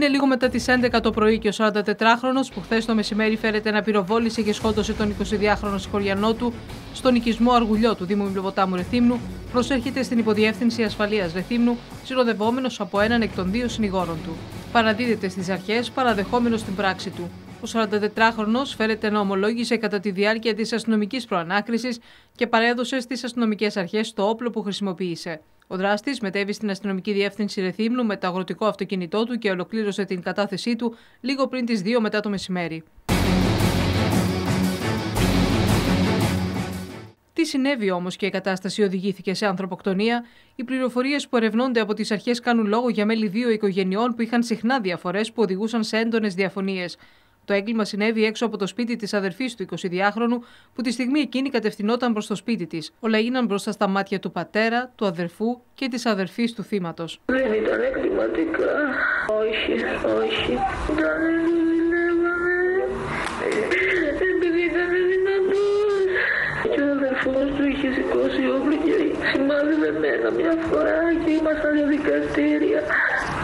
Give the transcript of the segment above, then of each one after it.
Λίγο μετά τις 11 το πρωί και ο 44χρονο, που χθες το μεσημέρι φέρεται να πυροβόλησε και σκότωσε τον 22χρονο συγχωριανό του στον οικισμό Αργουλιό του Δήμου Βιβλιοποτάμου Ρεθύμνου, προσέρχεται στην υποδιεύθυνση ασφαλείας Ρεθύμνου, συνοδευόμενος από έναν εκ των δύο συνηγόρων του. Παραδίδεται στις αρχές, παραδεχόμενος την πράξη του. Ο 44χρονο φέρεται να ομολόγησε κατά τη διάρκεια της αστυνομικής προανάκρισης και παρέδωσε στις αστυνομικές αρχές το όπλο που χρησιμοποίησε. Ο δράστη μετέβη στην αστυνομική διεύθυνση Ρεθύμνου με το αγροτικό αυτοκίνητό του και ολοκλήρωσε την κατάθεσή του λίγο πριν τις 2 μετά το μεσημέρι. Τι συνέβη όμως και η κατάσταση οδηγήθηκε σε ανθρωποκτονία, οι πληροφορίες που ερευνώνται από τις αρχές κάνουν λόγο για μέλη δύο οικογενειών που είχαν συχνά διαφορές που οδηγούσαν σε έντονες διαφωνίες. Το έγκλημα συνέβη έξω από το σπίτι της αδερφής του 22χρονου, που τη στιγμή εκείνη κατευθυνόταν προς το σπίτι της. Όλα έγιναν μπροστά στα μάτια του πατέρα, του αδερφού και της αδερφής του θύματος. Δεν ήταν εγκληματικά. Όχι, όχι. Ήταν Επειδή ήταν δυνατός. Και ο αδερφός του είχε σηκώσει όπλο και σημάδευε εμένα μια φορά και ήμασταν για δικαστήρια.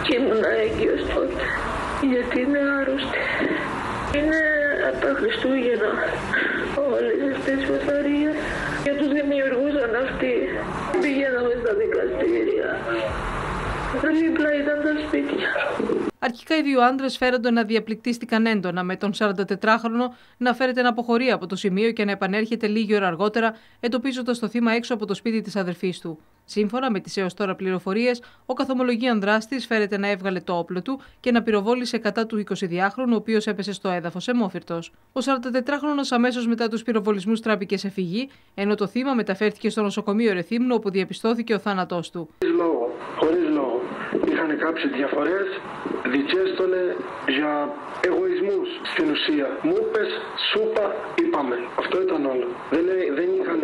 Και ήμουν έγκυος τότε. Γιατί είναι άρρωστη. Είναι από τα Χριστούγεννα όλες αυτές τις φασαρίες και τους δημιουργούσαν αυτοί. Πηγαίναμε στα δικαστήρια. Δίπλα ήταν τα σπίτια. Αρχικά οι δύο άντρες φέρονται να διαπληκτίστηκαν έντονα, με τον 44χρονο να φέρεται να αποχωρεί από το σημείο και να επανέρχεται λίγη ώρα αργότερα, εντοπίζοντας το θύμα έξω από το σπίτι της αδερφής του. Σύμφωνα με τις έως τώρα πληροφορίες, ο καθομολογίαν δράστης φέρεται να έβγαλε το όπλο του και να πυροβόλησε κατά του 22χρονου, ο οποίος έπεσε στο έδαφος εμόφυρτος. Ο 44χρονο αμέσως μετά τους πυροβολισμούς τράπηκε σε φυγή, ενώ το θύμα μεταφέρθηκε στο νοσοκομείο Ρεθύμνου, όπου διαπιστώθηκε ο θάνατός του. Χωρίς λόγο. Είχαν κάποιε διαφορές, διτσέστολε για εγωισμούς στην ουσία. Μου είπες, σούπα, είπαμε. Αυτό ήταν όλο. Δεν, δεν είχαν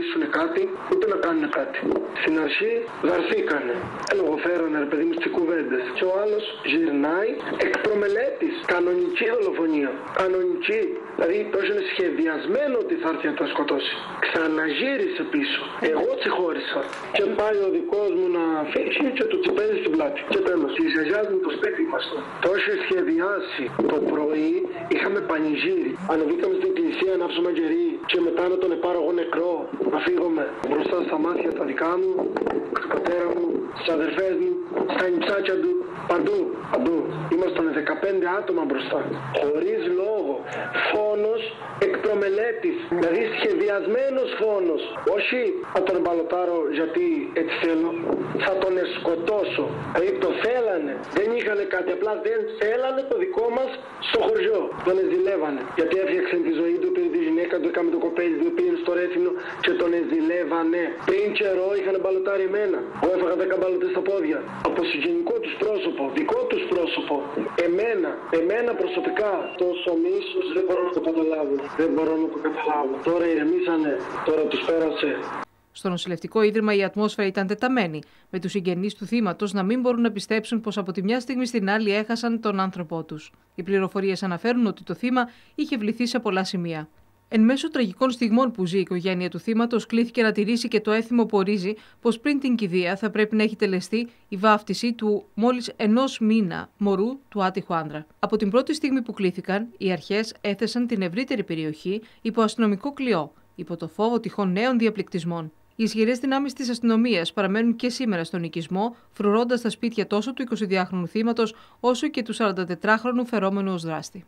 ούτε να χωρίσουν κάτι, ούτε να κάνουν κάτι. Στην αρχή δαρθήκανε. Ελογοφέρανε, ρε παιδί μου, στις κουβέντες. Και ο άλλος γυρνάει εκ προμελέτης. Κανονική δολοφονία. Κανονική. Δηλαδή το είναι σχεδιασμένο ότι θα έρθει να τα σκοτώσει. Ξαναγύρισε πίσω. Εγώ τσιχώρησα. Και πάει ο δικός μου να φύγει και του τσιπέζει στην πλάτη. Και τέλο. Πλησιάζουν το σπίτι μας. Το είχε σχεδιάσει το πρωί είχαμε πανηγύρι. Ανεβήκαμε στην εκκλησία να ψωμα γερί και μετά να τον επάρω εγώ νεκρό. Να φύγουμε μπροστά στα μάτια τα δικά μου, του πατέρα μου, στι αδερφές μου, στα νυψάκια του. Παντού, παντού. Ήμασταν 15 άτομα μπροστά. Χωρίς λόγο. Φόνος εκ προμελέτη. Δηλαδή σχεδιασμένος φόνος. Όχι θα τον μπαλωτάρω γιατί έτσι θέλω. Θα τον σκοτώσω. Δηλαδή το θέλανε. Δεν είχαν κάτι. Απλά δεν θέλανε το δικό μας στο χωριό. Τον εζηλεύανε. Γιατί έφτιαξαν τη ζωή του, πήρε τη γυναίκα του, έκαμε το κοπέλι του, πήγε στο ρέθινο και τον εζηλεύανε. Πριν καιρό είχαν μπαλωτάρει εμένα. Εγώ έφαγα 10 μπαλωτές στα πόδια. Από συγγενικό τους πρόσωπο, δικό τους πρόσωπο. Εμένα, εμένα προσωπικά. Τόσο μίσος δεν μπορώ να το καταλάβω. Δεν μπορώ να το καταλάβω. Τώρα ηρεμήσανε, τώρα τους πέρασε. Στο νοσηλευτικό ίδρυμα η ατμόσφαιρα ήταν τεταμένη, με τους συγγενείς του θύματος να μην μπορούν να πιστέψουν πως από τη μια στιγμή στην άλλη έχασαν τον άνθρωπό τους. Οι πληροφορίες αναφέρουν ότι το θύμα είχε βληθεί σε πολλά σημεία. Εν μέσω τραγικών στιγμών που ζει η οικογένεια του θύματος, κλήθηκε να τηρήσει και το έθιμο που ορίζει πως πριν την κηδεία θα πρέπει να έχει τελεστεί η βάφτιση του μόλις ενός μήνα μωρού του άτυχου άνδρα. Από την πρώτη στιγμή που κλήθηκαν, οι αρχές έθεσαν την ευρύτερη περιοχή υπό αστυνομικό κλειό, υπό το φόβο τυχόν νέων διαπληκτισμών. Οι ισχυρές δυνάμεις της αστυνομίας παραμένουν και σήμερα στον οικισμό, φρουρώντα τα σπίτια τόσο του 22χρονου θύματος όσο και του 44χρονου φερόμενου ως δράστη.